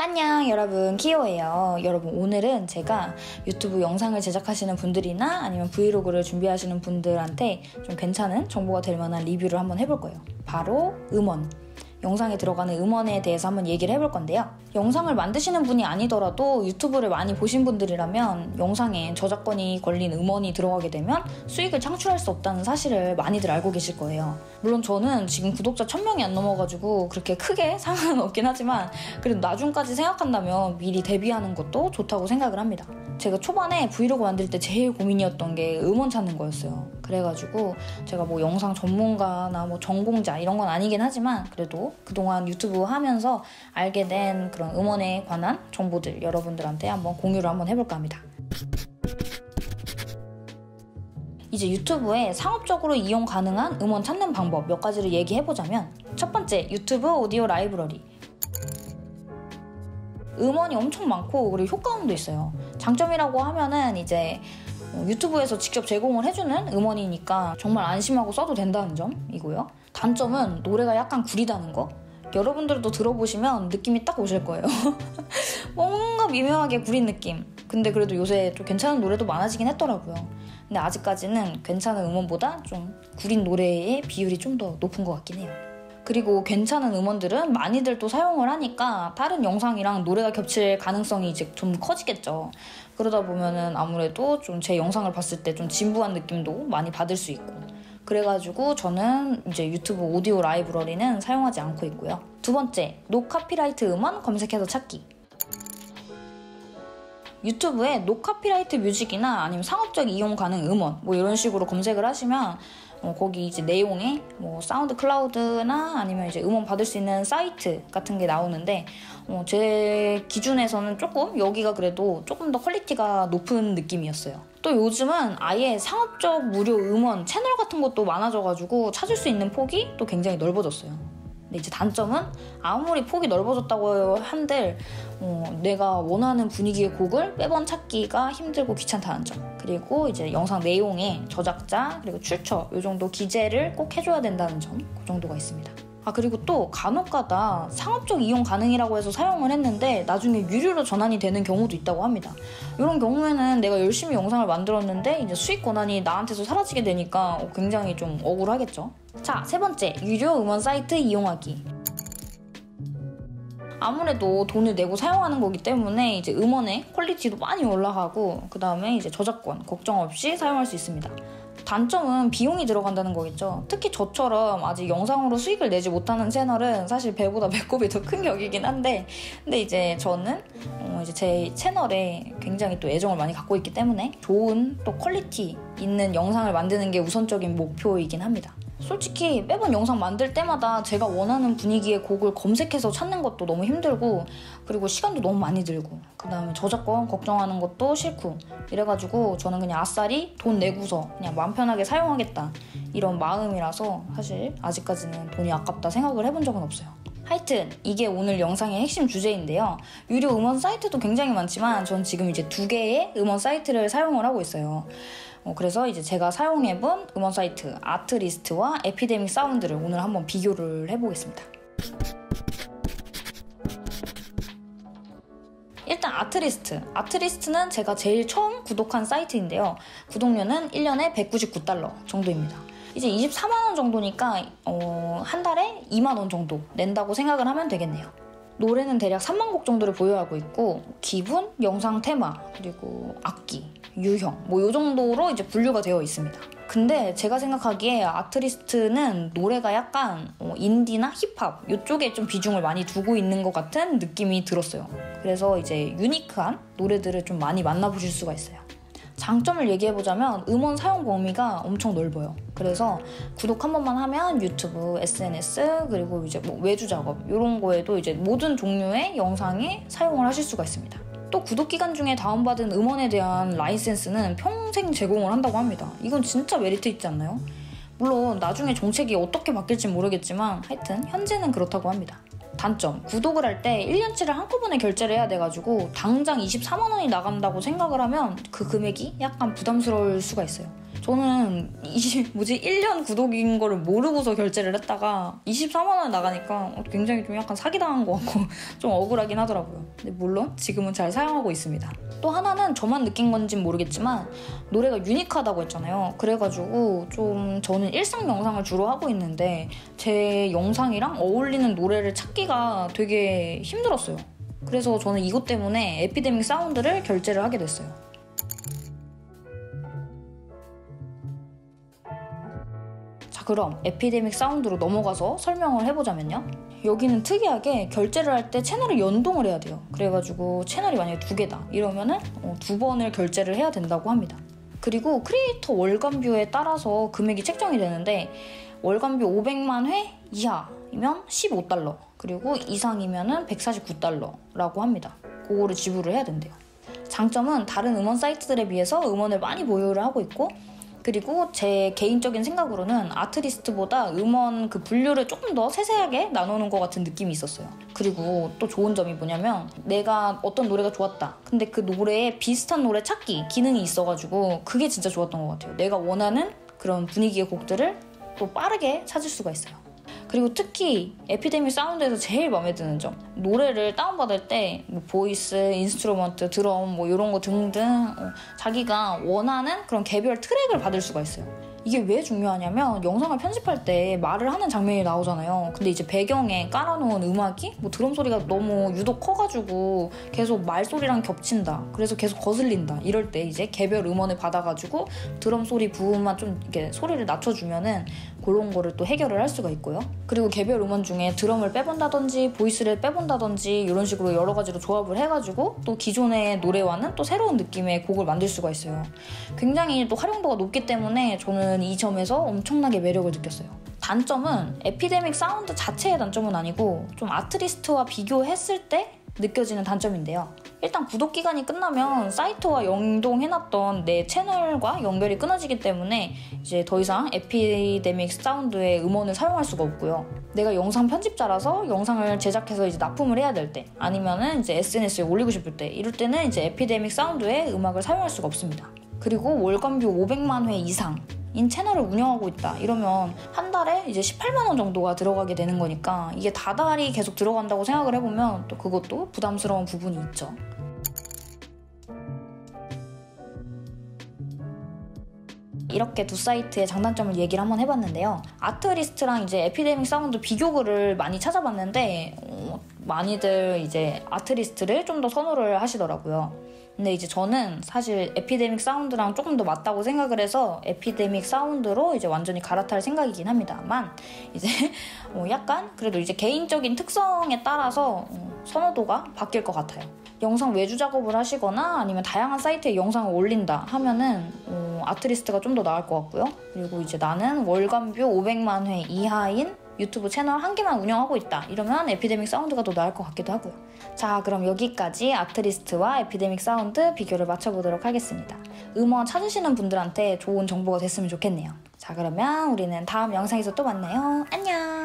안녕 여러분. 키오예요. 여러분 오늘은 제가 유튜브 영상을 제작하시는 분들이나 아니면 브이로그를 준비하시는 분들한테 좀 괜찮은 정보가 될 만한 리뷰를 한번 해볼 거예요. 바로 음원. 영상에 들어가는 음원에 대해서 한번 얘기를 해볼 건데요. 영상을 만드시는 분이 아니더라도 유튜브를 많이 보신 분들이라면 영상에 저작권이 걸린 음원이 들어가게 되면 수익을 창출할 수 없다는 사실을 많이들 알고 계실 거예요. 물론 저는 지금 구독자 1000명이 안 넘어가지고 그렇게 크게 상관은 없긴 하지만 그래도 나중까지 생각한다면 미리 대비하는 것도 좋다고 생각을 합니다. 제가 초반에 브이로그 만들 때 제일 고민이었던 게 음원 찾는 거였어요. 그래가지고 제가 뭐 영상 전문가나 뭐 전공자 이런 건 아니긴 하지만 그래도 그동안 유튜브 하면서 알게 된 그런 음원에 관한 정보들 여러분들한테 한번 공유를 한번 해볼까 합니다. 이제 유튜브에 상업적으로 이용 가능한 음원 찾는 방법 몇 가지를 얘기해보자면 첫 번째 유튜브 오디오 라이브러리 음원이 엄청 많고 그리고 효과음도 있어요. 장점이라고 하면은 이제 어, 유튜브에서 직접 제공을 해주는 음원이니까 정말 안심하고 써도 된다는 점이고요. 단점은 노래가 약간 구리다는 거. 여러분들도 들어보시면 느낌이 딱 오실 거예요. 뭔가 미묘하게 구린 느낌. 근데 그래도 요새 좀 괜찮은 노래도 많아지긴 했더라고요. 근데 아직까지는 괜찮은 음원보다 좀 구린 노래의 비율이 좀 더 높은 것 같긴 해요. 그리고 괜찮은 음원들은 많이들 또 사용을 하니까 다른 영상이랑 노래가 겹칠 가능성이 이제 좀 커지겠죠. 그러다 보면은 아무래도 좀 제 영상을 봤을 때 좀 진부한 느낌도 많이 받을 수 있고. 그래가지고 저는 이제 유튜브 오디오 라이브러리는 사용하지 않고 있고요. 두 번째, no copyright 음원 검색해서 찾기. 유튜브에 no copyright music이나 아니면 상업적 이용 가능 음원 뭐 이런 식으로 검색을 하시면 어, 거기 이제 내용에 뭐 사운드 클라우드나 아니면 이제 음원 받을 수 있는 사이트 같은 게 나오는데 어, 제 기준에서는 조금 여기가 그래도 조금 더 퀄리티가 높은 느낌이었어요. 또 요즘은 아예 상업적 무료 음원 채널 같은 것도 많아져가지고 찾을 수 있는 폭이 또 굉장히 넓어졌어요. 근데 이제 단점은 아무리 폭이 넓어졌다고 한들 어, 내가 원하는 분위기의 곡을 매번 찾기가 힘들고 귀찮다는 점 그리고 이제 영상 내용에 저작자 그리고 출처 이 정도 기재를 꼭 해줘야 된다는 점 그 정도가 있습니다. 아 그리고 또 간혹가다 상업적 이용 가능이라고 해서 사용을 했는데 나중에 유료로 전환이 되는 경우도 있다고 합니다. 이런 경우에는 내가 열심히 영상을 만들었는데 이제 수익 권한이 나한테서 사라지게 되니까 굉장히 좀 억울하겠죠. 자, 세 번째, 유료 음원 사이트 이용하기. 아무래도 돈을 내고 사용하는 거기 때문에 이제 음원의 퀄리티도 많이 올라가고 그 다음에 이제 저작권 걱정 없이 사용할 수 있습니다. 단점은 비용이 들어간다는 거겠죠. 특히 저처럼 아직 영상으로 수익을 내지 못하는 채널은 사실 배보다 배꼽이 더 큰 격이긴 한데, 근데 이제 저는 어 이제 제 채널에 굉장히 또 애정을 많이 갖고 있기 때문에 좋은 또 퀄리티 있는 영상을 만드는 게 우선적인 목표이긴 합니다. 솔직히 매번 영상 만들 때마다 제가 원하는 분위기의 곡을 검색해서 찾는 것도 너무 힘들고 그리고 시간도 너무 많이 들고 그 다음에 저작권 걱정하는 것도 싫고 이래가지고 저는 그냥 아싸리 돈 내고서 그냥 마음 편하게 사용하겠다 이런 마음이라서 사실 아직까지는 돈이 아깝다 생각을 해본 적은 없어요. 하여튼 이게 오늘 영상의 핵심 주제인데요. 유료 음원 사이트도 굉장히 많지만 전 지금 이제 두 개의 음원 사이트를 사용을 하고 있어요. 어, 그래서 이제 제가 사용해본 음원 사이트 아트리스트와 에피데믹 사운드를 오늘 한번 비교를 해보겠습니다. 일단 아트리스트. 아트리스트는 제가 제일 처음 구독한 사이트인데요. 구독료는 1년에 199달러 정도입니다. 이제 24만원 정도니까, 어, 한 달에 2만원 정도 낸다고 생각을 하면 되겠네요. 노래는 대략 3만 곡 정도를 보유하고 있고, 기분, 영상 테마, 그리고 악기, 유형 뭐 요 정도로 이제 분류가 되어 있습니다. 근데 제가 생각하기에 아트리스트는 노래가 약간 어, 인디나 힙합 이쪽에 좀 비중을 많이 두고 있는 것 같은 느낌이 들었어요. 그래서 이제 유니크한 노래들을 좀 많이 만나보실 수가 있어요. 장점을 얘기해보자면 음원 사용 범위가 엄청 넓어요. 그래서 구독 한 번만 하면 유튜브, SNS, 그리고 이제 뭐 외주 작업, 이런 거에도 이제 모든 종류의 영상에 사용을 하실 수가 있습니다. 또 구독 기간 중에 다운받은 음원에 대한 라이센스는 평생 제공을 한다고 합니다. 이건 진짜 메리트 있지 않나요? 물론 나중에 정책이 어떻게 바뀔지 모르겠지만 하여튼 현재는 그렇다고 합니다. 단점, 구독을 할 때 1년치를 한꺼번에 결제를 해야 돼가지고 당장 24만원이 나간다고 생각을 하면 그 금액이 약간 부담스러울 수가 있어요. 저는 20, 뭐지 1년 구독인 거를 모르고서 결제를 했다가 24만 원 나가니까 굉장히 좀 약간 사기당한 것 같고 좀 억울하긴 하더라고요. 근데 물론 지금은 잘 사용하고 있습니다. 또 하나는 저만 느낀 건진 모르겠지만 노래가 유니크하다고 했잖아요. 그래가지고 좀 저는 일상 영상을 주로 하고 있는데 제 영상이랑 어울리는 노래를 찾기가 되게 힘들었어요. 그래서 저는 이것 때문에 에피데믹 사운드를 결제를 하게 됐어요. 그럼 에피데믹 사운드로 넘어가서 설명을 해보자면요. 여기는 특이하게 결제를 할 때 채널을 연동을 해야 돼요. 그래가지고 채널이 만약에 두 개다 이러면은 어, 두 번을 결제를 해야 된다고 합니다. 그리고 크리에이터 월간뷰에 따라서 금액이 책정이 되는데 월간뷰 500만 회 이하이면 15달러 그리고 이상이면은 149달러라고 합니다. 그거를 지불을 해야 된대요. 장점은 다른 음원 사이트들에 비해서 음원을 많이 보유를 하고 있고 그리고 제 개인적인 생각으로는 아트리스트보다 음원 그 분류를 조금 더 세세하게 나누는 것 같은 느낌이 있었어요. 그리고 또 좋은 점이 뭐냐면 내가 어떤 노래가 좋았다. 근데 그 노래에 비슷한 노래 찾기 기능이 있어가지고 그게 진짜 좋았던 것 같아요. 내가 원하는 그런 분위기의 곡들을 또 빠르게 찾을 수가 있어요. 그리고 특히 에피데믹 사운드에서 제일 마음에 드는 점 노래를 다운받을 때 뭐 voice, instrument, 드럼 뭐 이런 거 등등 어, 자기가 원하는 그런 개별 트랙을 받을 수가 있어요. 이게 왜 중요하냐면 영상을 편집할 때 말을 하는 장면이 나오잖아요. 근데 이제 배경에 깔아놓은 음악이 뭐 드럼 소리가 너무 유독 커가지고 계속 말소리랑 겹친다. 그래서 계속 거슬린다. 이럴 때 이제 개별 음원을 받아가지고 드럼 소리 부분만 좀 이렇게 소리를 낮춰주면은 그런 거를 또 해결을 할 수가 있고요. 그리고 개별 음원 중에 드럼을 빼본다든지 보이스를 빼본다든지 이런 식으로 여러 가지로 조합을 해가지고 또 기존의 노래와는 또 새로운 느낌의 곡을 만들 수가 있어요. 굉장히 또 활용도가 높기 때문에 저는 이 점에서 엄청나게 매력을 느꼈어요. 단점은 에피데믹 사운드 자체의 단점은 아니고 좀 아트리스트와 비교했을 때 느껴지는 단점인데요. 일단 구독 기간이 끝나면 사이트와 연동해놨던 내 채널과 연결이 끊어지기 때문에 이제 더 이상 에피데믹 사운드의 음원을 사용할 수가 없고요. 내가 영상 편집자라서 영상을 제작해서 이제 납품을 해야 될 때, 아니면은 이제 SNS에 올리고 싶을 때, 이럴 때는 이제 에피데믹 사운드의 음악을 사용할 수가 없습니다. 그리고 월간 view 500만 회 이상 인 채널을 운영하고 있다 이러면 한 달에 이제 18만 원 정도가 들어가게 되는 거니까 이게 다달이 계속 들어간다고 생각을 해보면 또 그것도 부담스러운 부분이 있죠. 이렇게 두 사이트의 장단점을 얘기를 한번 해봤는데요. 아트리스트랑 이제 에피데믹 사운드 비교글을 많이 찾아봤는데 어, 많이들 이제 아트리스트를 좀 더 선호를 하시더라고요. 근데 이제 저는 사실 에피데믹 사운드랑 조금 더 맞다고 생각을 해서 에피데믹 사운드로 이제 완전히 갈아탈 생각이긴 합니다만 이제 어 약간 그래도 이제 개인적인 특성에 따라서 어 선호도가 바뀔 것 같아요. 영상 외주 작업을 하시거나 아니면 다양한 사이트에 영상을 올린다 하면은 어 아트리스트가 좀 더 나을 것 같고요. 그리고 이제 나는 월간뷰 500만 회 이하인 유튜브 채널 한 개만 운영하고 있다. 이러면 에피데믹 사운드가 더 나을 것 같기도 하고요. 자, 그럼 여기까지 아트리스트와 에피데믹 사운드 비교를 맞춰보도록 하겠습니다. 음원 찾으시는 분들한테 좋은 정보가 됐으면 좋겠네요. 자, 그러면 우리는 다음 영상에서 또 만나요. 안녕!